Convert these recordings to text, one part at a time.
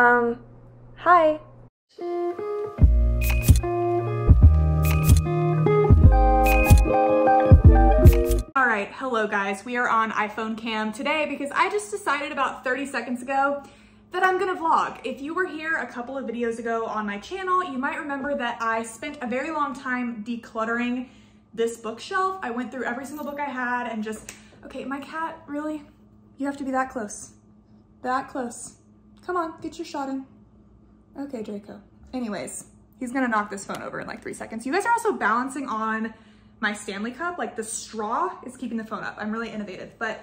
Um, hi. All right, hello guys. We are on iPhone cam today because I just decided about 30 seconds ago that I'm gonna vlog. If you were here a couple of videos ago on my channel, you might remember that I spent a very long time decluttering this bookshelf. I went through every single book I had and just, okay, my cat, really? You have to be that close. That close. Come on, get your shot in. Okay, Draco. Anyways, he's gonna knock this phone over in like three seconds. You guys are also balancing on my Stanley cup, like the straw is keeping the phone up. I'm really innovative, but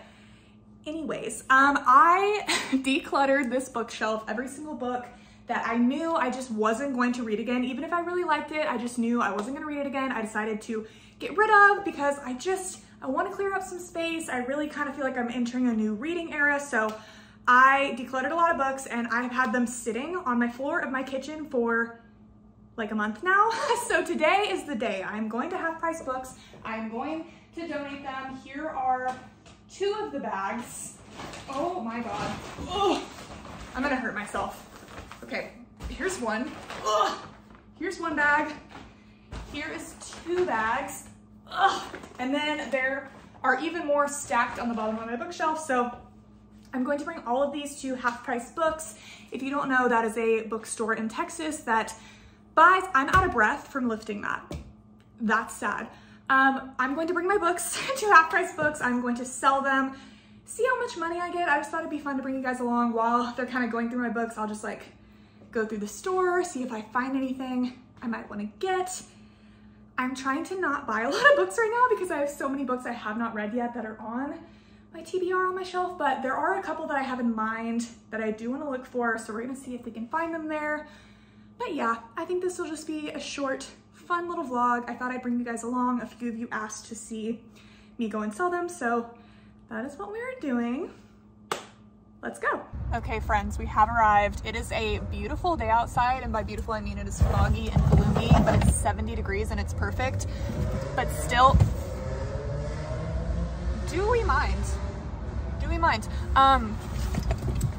anyways, um, I decluttered this bookshelf, every single book that I knew I just wasn't going to read again. Even if I really liked it, I just knew I wasn't gonna read it again. I decided to get rid of because I just, I wanna clear up some space. I really kind of feel like I'm entering a new reading era. So I decluttered a lot of books and I've had them sitting on my floor of my kitchen for like a month now. so today is the day. I'm going to Half Price Books. I'm going to donate them. Here are two of the bags. Oh my God. Oh, I'm gonna hurt myself. Okay, here's one. Ugh. Here's one bag. Here is two bags. Ugh. And then there are even more stacked on the bottom of my bookshelf. So I'm going to bring all of these to Half Price Books. If you don't know, that is a bookstore in Texas that buys, I'm out of breath from lifting that. That's sad. Um, I'm going to bring my books to Half Price Books. I'm going to sell them, see how much money I get. I just thought it'd be fun to bring you guys along while they're kind of going through my books. I'll just like go through the store, see if I find anything I might want to get. I'm trying to not buy a lot of books right now because I have so many books I have not read yet that are on my TBR on my shelf, but there are a couple that I have in mind that I do want to look for. So we're to see if we can find them there. But yeah, I think this will just be a short, fun little vlog. I thought I'd bring you guys along. A few of you asked to see me go and sell them. So that is what we're doing. Let's go. Okay, friends, we have arrived. It is a beautiful day outside, and by beautiful, I mean it is foggy and gloomy, but it's 70 degrees and it's perfect. But still, do we mind? Mind? Um,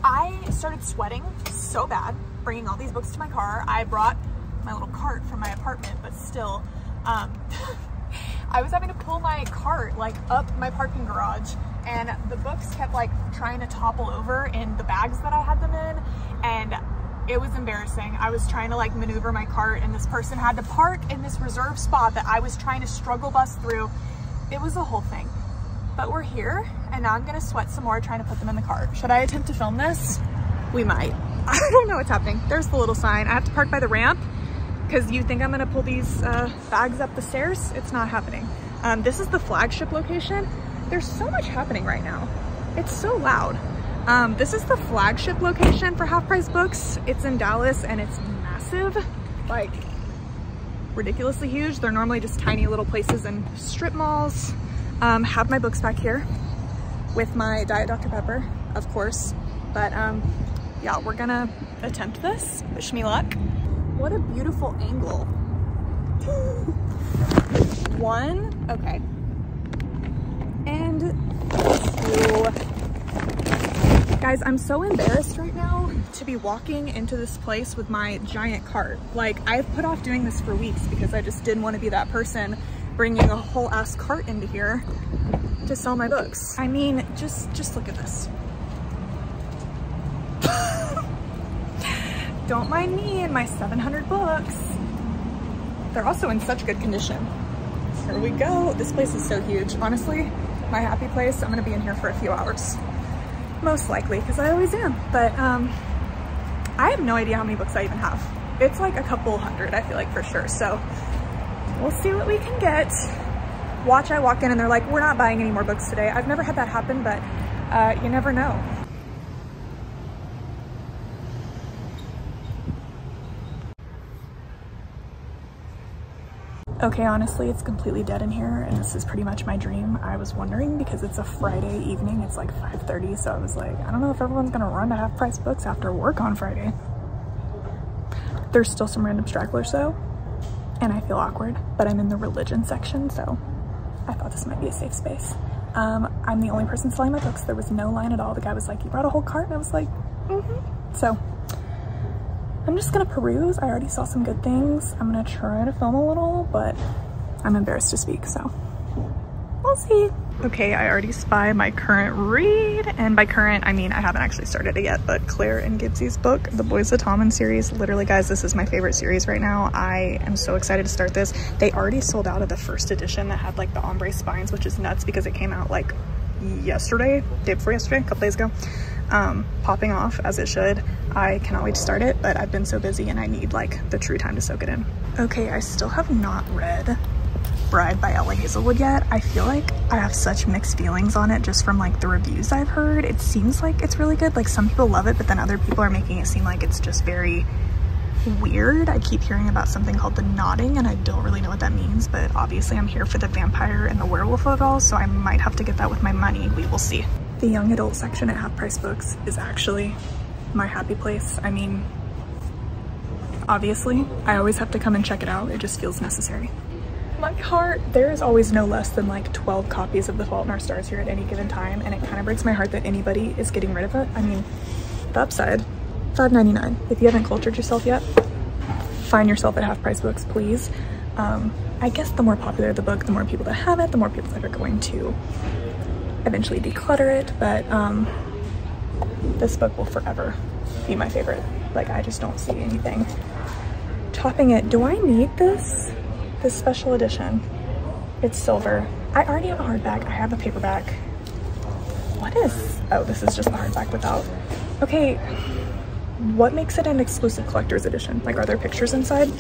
I started sweating so bad bringing all these books to my car. I brought my little cart from my apartment, but still, um, I was having to pull my cart like up my parking garage and the books kept like trying to topple over in the bags that I had them in and it was embarrassing. I was trying to like maneuver my cart and this person had to park in this reserve spot that I was trying to struggle bust through. It was a whole thing. But we're here and now I'm gonna sweat some more trying to put them in the cart. Should I attempt to film this? We might. I don't know what's happening. There's the little sign. I have to park by the ramp because you think I'm gonna pull these uh, bags up the stairs. It's not happening. Um, this is the flagship location. There's so much happening right now. It's so loud. Um, this is the flagship location for Half Price Books. It's in Dallas and it's massive, like ridiculously huge. They're normally just tiny little places in strip malls. Um, have my books back here with my Diet Dr. Pepper, of course. But um, yeah, we're gonna attempt this. Wish me luck. What a beautiful angle. One, okay. And two. Guys, I'm so embarrassed right now to be walking into this place with my giant cart. Like, I've put off doing this for weeks because I just didn't want to be that person bringing a whole ass cart into here to sell my books. I mean, just, just look at this. Don't mind me and my 700 books. They're also in such good condition. Here we go. This place is so huge. Honestly, my happy place, I'm gonna be in here for a few hours. Most likely, because I always am. But um, I have no idea how many books I even have. It's like a couple hundred, I feel like for sure. So we'll see what we can get. Watch, I walk in and they're like, we're not buying any more books today. I've never had that happen, but uh, you never know. Okay, honestly, it's completely dead in here, and this is pretty much my dream. I was wondering because it's a Friday evening, it's like 5.30, so I was like, I don't know if everyone's gonna run to Half Price Books after work on Friday. There's still some random stragglers though, and I feel awkward, but I'm in the religion section, so I thought this might be a safe space. Um, I'm the only person selling my books. There was no line at all. The guy was like, you brought a whole cart? And I was like, mm-hmm. So I'm just gonna peruse. I already saw some good things. I'm gonna try to film a little, but I'm embarrassed to speak, so we'll see. Okay, I already spy my current read, and by current, I mean I haven't actually started it yet, but Claire and Gibsie's book, the Boys of Tommen series. Literally, guys, this is my favorite series right now. I am so excited to start this. They already sold out of the first edition that had like the ombre spines, which is nuts because it came out like yesterday, day before yesterday, a couple days ago. Um, popping off as it should. I cannot wait to start it, but I've been so busy and I need like the true time to soak it in. Okay, I still have not read Bride by Ali Hazelwood yet. I feel like I have such mixed feelings on it just from like the reviews I've heard. It seems like it's really good. Like some people love it, but then other people are making it seem like it's just very weird. I keep hearing about something called the nodding and I don't really know what that means, but obviously I'm here for the vampire and the werewolf of it all, so I might have to get that with my money. We will see. The young adult section at Half Price Books is actually my happy place. I mean, obviously, I always have to come and check it out. It just feels necessary my heart, there is always no less than like 12 copies of The Fault in Our Stars here at any given time, and it kind of breaks my heart that anybody is getting rid of it. I mean, the upside, $5.99. If you haven't cultured yourself yet, find yourself at Half Price Books, please. Um, I guess the more popular the book, the more people that have it, the more people that are going to eventually declutter it, but um, this book will forever be my favorite. Like, I just don't see anything topping it. Do I need this? This special edition. It's silver. I already have a hardback. I have a paperback. What is, oh, this is just the hardback without. Okay, what makes it an exclusive collector's edition? Like, are there pictures inside?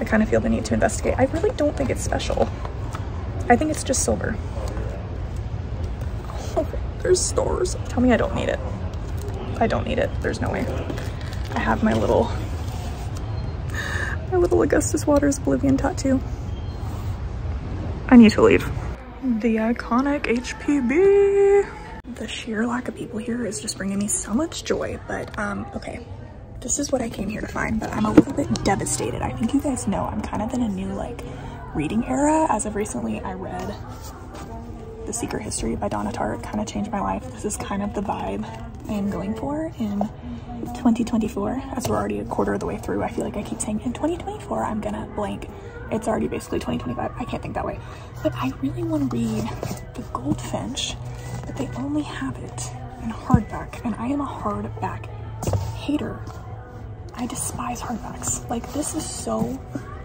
I kind of feel the need to investigate. I really don't think it's special. I think it's just silver. Oh, there's stars. Tell me I don't need it. I don't need it. There's no way. I have my little my little Augustus Waters Oblivion tattoo. I need to leave. The iconic HPB. The sheer lack of people here is just bringing me so much joy, but um, okay. This is what I came here to find, but I'm a little bit devastated. I think you guys know I'm kind of in a new like reading era. As of recently, I read The Secret History by Donna Tartt. Kind of changed my life. This is kind of the vibe I am going for in 2024 as we're already a quarter of the way through i feel like i keep saying in 2024 i'm gonna blank. It's already basically 2025 i can't think that way. But i really want to read the goldfinch but they only have it in hardback and i am a hardback hater. I despise hardbacks. Like this is so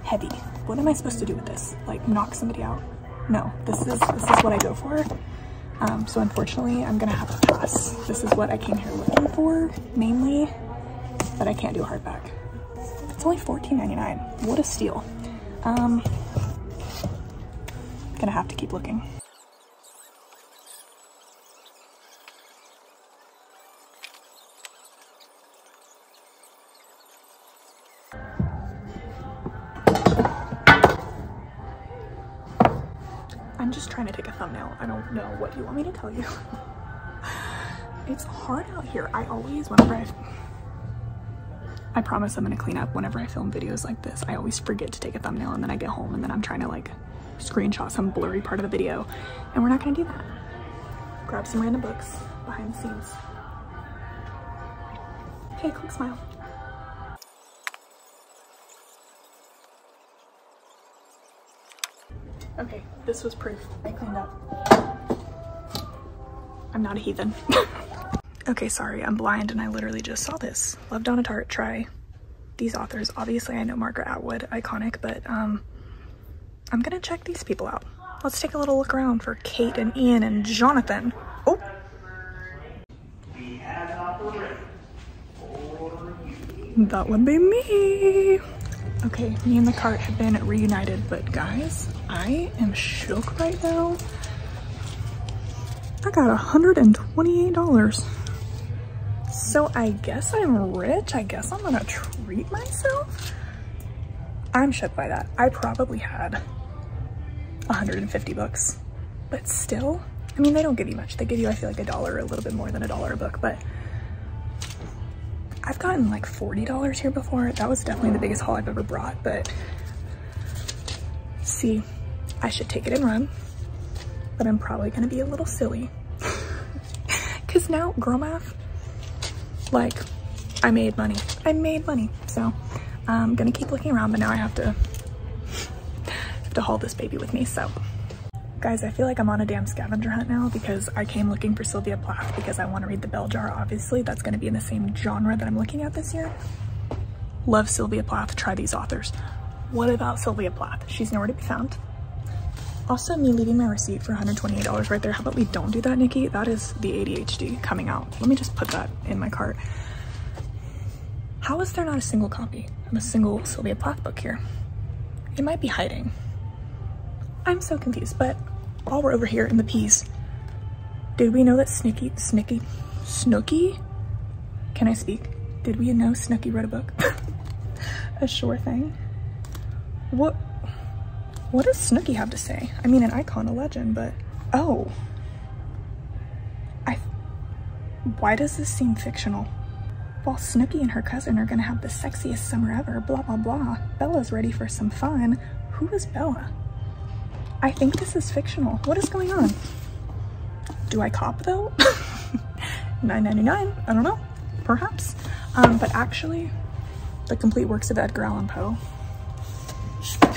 heavy. What am i supposed to do with this? Like knock somebody out? No. This is this is what i go for um, so unfortunately, I'm gonna have to pass. This is what I came here looking for, mainly, but I can't do hardback. It's only $14.99. What a steal. Um, gonna have to keep looking. Just trying to take a thumbnail. I don't know what you want me to tell you. it's hard out here. I always, whenever I, I promise I'm gonna clean up whenever I film videos like this. I always forget to take a thumbnail and then I get home and then I'm trying to like screenshot some blurry part of the video and we're not gonna do that. Grab some random books behind the scenes. Okay, quick smile. Okay, this was proof. I cleaned up. I'm not a heathen. okay, sorry, I'm blind and I literally just saw this. Love Donna Tartt, try these authors. Obviously, I know Margaret Atwood, iconic, but um, I'm gonna check these people out. Let's take a little look around for Kate and Ian and Jonathan. Oh. That would be me. Okay, me and the cart have been reunited, but guys, I am shook right now. I got $128. So I guess I'm rich. I guess I'm gonna treat myself. I'm shook by that. I probably had 150 books, but still, I mean, they don't give you much. They give you, I feel like a dollar, a little bit more than a dollar a book, but I've gotten like $40 here before. That was definitely the biggest haul I've ever brought, but see, I should take it and run, but I'm probably gonna be a little silly. Cause now girl math, like I made money. I made money. So I'm gonna keep looking around, but now I have to, have to haul this baby with me, so. Guys, I feel like I'm on a damn scavenger hunt now because I came looking for Sylvia Plath because I want to read The Bell Jar, obviously. That's going to be in the same genre that I'm looking at this year. Love Sylvia Plath. Try these authors. What about Sylvia Plath? She's nowhere to be found. Also, me leaving my receipt for $128 right there. How about we don't do that, Nikki? That is the ADHD coming out. Let me just put that in my cart. How is there not a single copy of a single Sylvia Plath book here? It might be hiding. I'm so confused, but while we're over here in the peas, did we know that Snicky, Snicky, Snooki? Can I speak? Did we know Snooki wrote a book? a sure thing. What, what does Snooki have to say? I mean, an icon, a legend, but, oh. I, why does this seem fictional? While Snooki and her cousin are gonna have the sexiest summer ever, blah, blah, blah, Bella's ready for some fun. Who is Bella? I think this is fictional. What is going on? Do I cop though? 9.99. I don't know. Perhaps. Um, but actually, the complete works of Edgar Allan Poe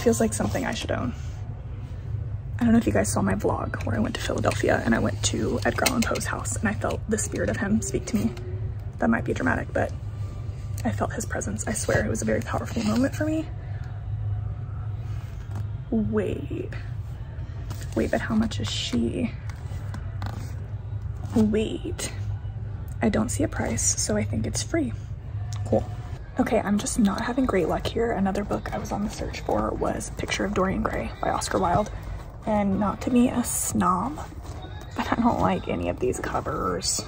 feels like something I should own. I don't know if you guys saw my vlog where I went to Philadelphia and I went to Edgar Allan Poe's house and I felt the spirit of him speak to me. That might be dramatic, but I felt his presence. I swear it was a very powerful moment for me. Wait. Wait, but how much is she? Wait, I don't see a price, so I think it's free. Cool. Okay, I'm just not having great luck here. Another book I was on the search for was Picture of Dorian Gray by Oscar Wilde. And not to be a snob, but I don't like any of these covers.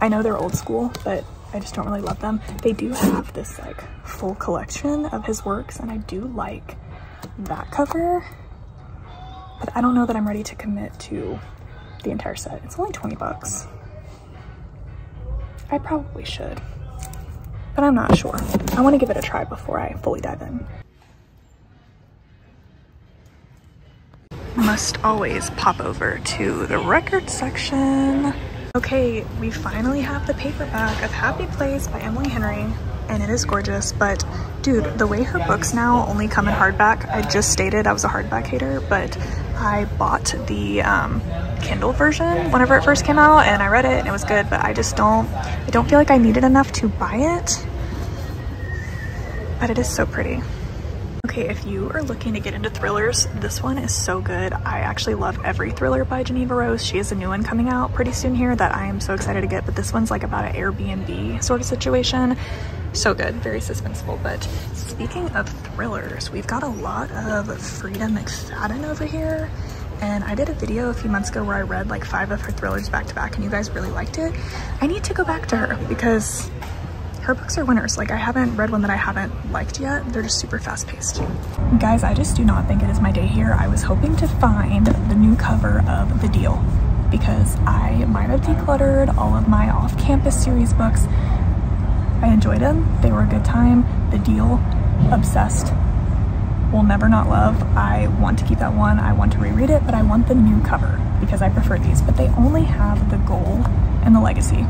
I know they're old school, but I just don't really love them. They do have this like full collection of his works and I do like that cover but I don't know that I'm ready to commit to the entire set. It's only 20 bucks. I probably should, but I'm not sure. I want to give it a try before I fully dive in. Must always pop over to the record section. Okay, we finally have the paperback of Happy Place by Emily Henry and it is gorgeous, but dude, the way her books now only come in hardback, I just stated I was a hardback hater, but I bought the um, Kindle version whenever it first came out and I read it and it was good, but I just don't, I don't feel like I needed enough to buy it, but it is so pretty. Okay, if you are looking to get into thrillers, this one is so good. I actually love every thriller by Geneva Rose. She has a new one coming out pretty soon here that I am so excited to get, but this one's like about an Airbnb sort of situation so good, very suspenseful. But speaking of thrillers, we've got a lot of Freida McFadden over here. And I did a video a few months ago where I read like five of her thrillers back to back and you guys really liked it. I need to go back to her because her books are winners. Like I haven't read one that I haven't liked yet. They're just super fast paced. Guys, I just do not think it is my day here. I was hoping to find the new cover of The Deal because I might have decluttered all of my off-campus series books I enjoyed them. They were a good time. The Deal, obsessed. Will Never Not Love. I want to keep that one. I want to reread it, but I want the new cover because I prefer these. But they only have the goal and the legacy.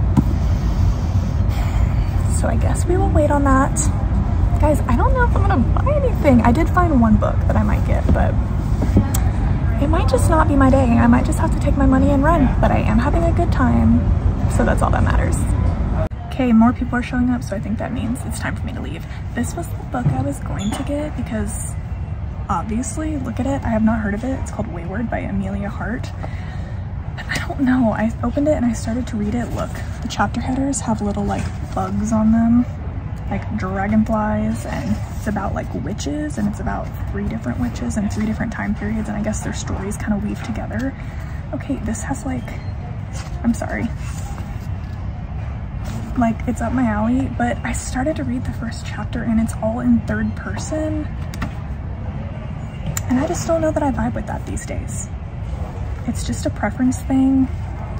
So I guess we will wait on that. Guys, I don't know if I'm gonna buy anything. I did find one book that I might get, but it might just not be my day. I might just have to take my money and run, but I am having a good time. So that's all that matters. Okay, more people are showing up, so I think that means it's time for me to leave. This was the book I was going to get because obviously, look at it, I have not heard of it. It's called Weyward by Emilia Hart. I don't know, I opened it and I started to read it. Look, the chapter headers have little like bugs on them, like dragonflies, and it's about like witches, and it's about three different witches and three different time periods, and I guess their stories kind of weave together. Okay, this has like, I'm sorry, like it's up my alley, but I started to read the first chapter and it's all in third person. And I just don't know that I vibe with that these days. It's just a preference thing.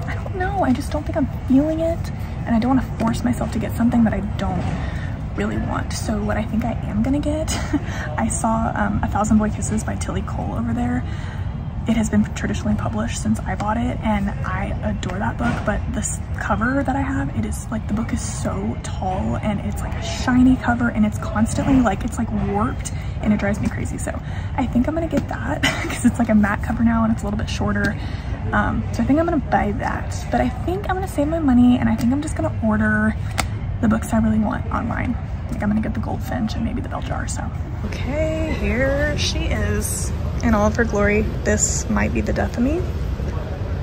I don't know, I just don't think I'm feeling it. And I don't want to force myself to get something that I don't really want. So what I think I am gonna get, I saw um, A Thousand Boy Kisses by Tillie Cole over there. It has been traditionally published since I bought it and I adore that book but this cover that I have it is like the book is so tall and it's like a shiny cover and it's constantly like it's like warped and it drives me crazy. So I think I'm gonna get that because it's like a matte cover now and it's a little bit shorter. Um, so I think I'm gonna buy that but I think I'm gonna save my money and I think I'm just gonna order the books I really want online. Like I'm gonna get the Goldfinch and maybe the Bell Jar so. Okay here she is in all of her glory. This might be the death of me.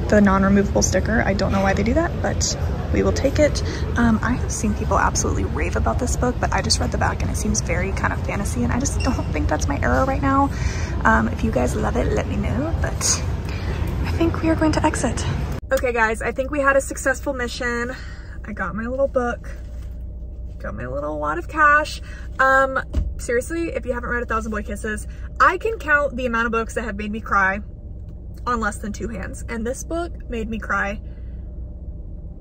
The non-removable sticker. I don't know why they do that, but we will take it. Um, I have seen people absolutely rave about this book, but I just read the back and it seems very kind of fantasy and I just don't think that's my era right now. Um, if you guys love it, let me know, but I think we are going to exit. Okay guys, I think we had a successful mission. I got my little book, got my little wad of cash. Um, seriously, if you haven't read A Thousand Boy Kisses, I can count the amount of books that have made me cry on less than two hands. And this book made me cry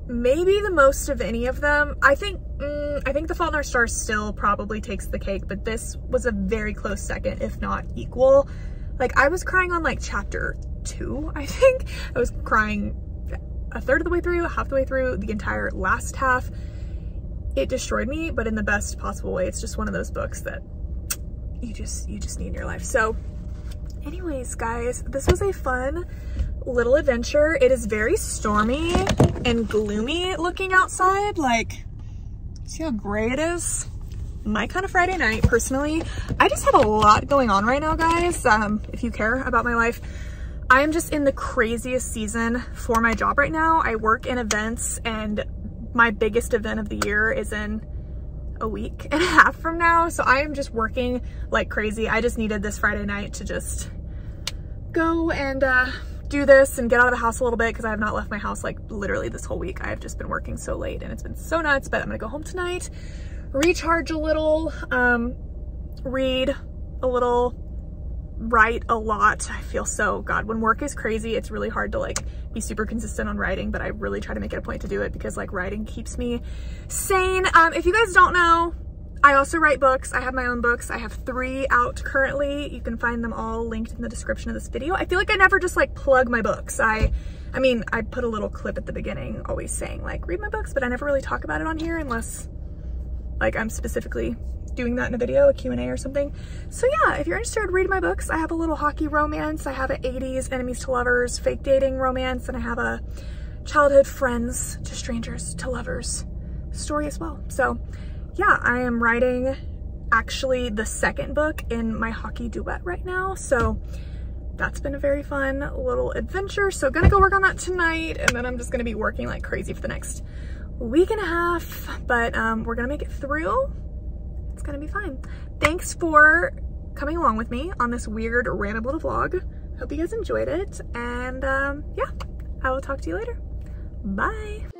maybe the most of any of them. I think mm, I think The Fault in Our Stars still probably takes the cake, but this was a very close second, if not equal. Like I was crying on like chapter two, I think. I was crying a third of the way through, half the way through, the entire last half it destroyed me, but in the best possible way. It's just one of those books that you just, you just need in your life. So anyways, guys, this was a fun little adventure. It is very stormy and gloomy looking outside. Like, see how gray it is? My kind of Friday night, personally. I just have a lot going on right now, guys. Um, if you care about my life, I am just in the craziest season for my job right now. I work in events and my biggest event of the year is in a week and a half from now. So I am just working like crazy. I just needed this Friday night to just go and uh, do this and get out of the house a little bit because I have not left my house like literally this whole week. I have just been working so late and it's been so nuts, but I'm gonna go home tonight, recharge a little, um, read a little, write a lot. I feel so, God, when work is crazy, it's really hard to like be super consistent on writing, but I really try to make it a point to do it because like writing keeps me sane. Um, if you guys don't know, I also write books. I have my own books. I have three out currently. You can find them all linked in the description of this video. I feel like I never just like plug my books. I, I mean, I put a little clip at the beginning always saying like, read my books, but I never really talk about it on here unless like I'm specifically doing that in a video, a Q&A or something. So yeah, if you're interested in reading my books, I have a little hockey romance, I have an 80s enemies to lovers fake dating romance, and I have a childhood friends to strangers to lovers story as well. So yeah, I am writing actually the second book in my hockey duet right now. So that's been a very fun little adventure. So gonna go work on that tonight and then I'm just gonna be working like crazy for the next week and a half, but um, we're gonna make it through gonna be fine. Thanks for coming along with me on this weird random little vlog. Hope you guys enjoyed it. And um, yeah, I will talk to you later. Bye.